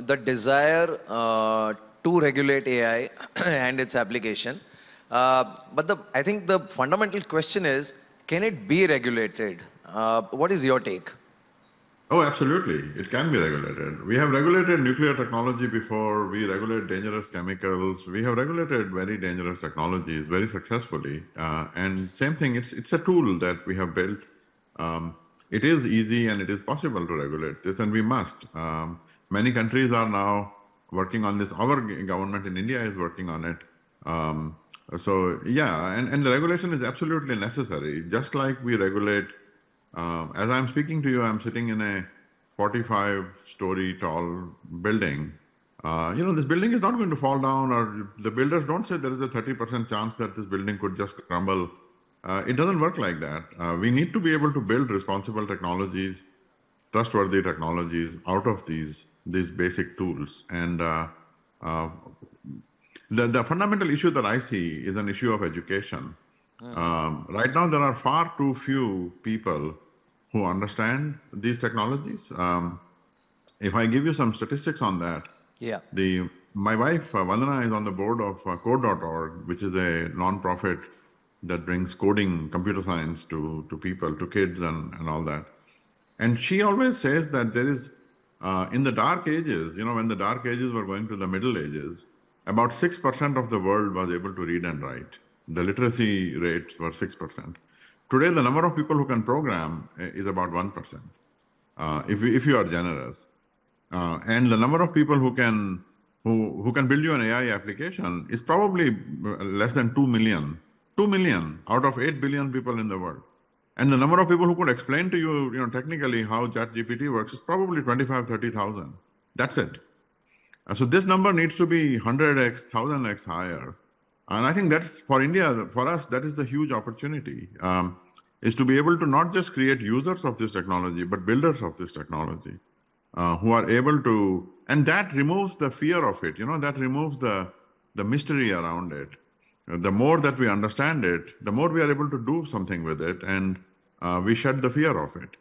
the desire uh, to regulate AI and its application. Uh, but the, I think the fundamental question is, can it be regulated? Uh, what is your take? Oh, absolutely. It can be regulated. We have regulated nuclear technology before. We regulate dangerous chemicals. We have regulated very dangerous technologies very successfully. Uh, and same thing, it's, it's a tool that we have built. Um, it is easy and it is possible to regulate this, and we must. Um, many countries are now working on this. Our government in India is working on it. Um, so, yeah, and, and the regulation is absolutely necessary. Just like we regulate um, as I'm speaking to you, I'm sitting in a 45 story tall building. Uh, you know, this building is not going to fall down, or the builders don't say there is a 30% chance that this building could just crumble. Uh, it doesn't work like that. Uh, we need to be able to build responsible technologies, trustworthy technologies out of these these basic tools. And uh, uh, the, the fundamental issue that I see is an issue of education. Um, right now, there are far too few people who understand these technologies. Um, if I give you some statistics on that, Yeah. the my wife uh, Vandana is on the board of uh, Code.org, which is a nonprofit that brings coding, computer science to to people, to kids, and and all that. And she always says that there is, uh, in the dark ages, you know, when the dark ages were going to the middle ages, about 6% of the world was able to read and write. The literacy rates were 6%. Today, the number of people who can program uh, is about 1%, uh, if, you- if you are generous. Uh, and the number of people who can, who, who can build you an AI application is probably uh, less than 2 million. 2 million out of 8 billion people in the world. And the number of people who could explain to you, you know, technically how ChatGPT works is probably 25, 30,000. That's it. Uh, So this number needs to be 100x, 1000x higher. And I think that's for India, for us, that is the huge opportunity, um, is to be able to not just create users of this technology, but builders of this technology uh, who are able to, and that removes the fear of it, you know, that removes the, the mystery around it. The more that we understand it, the more we are able to do something with it, and uh, we shed the fear of it.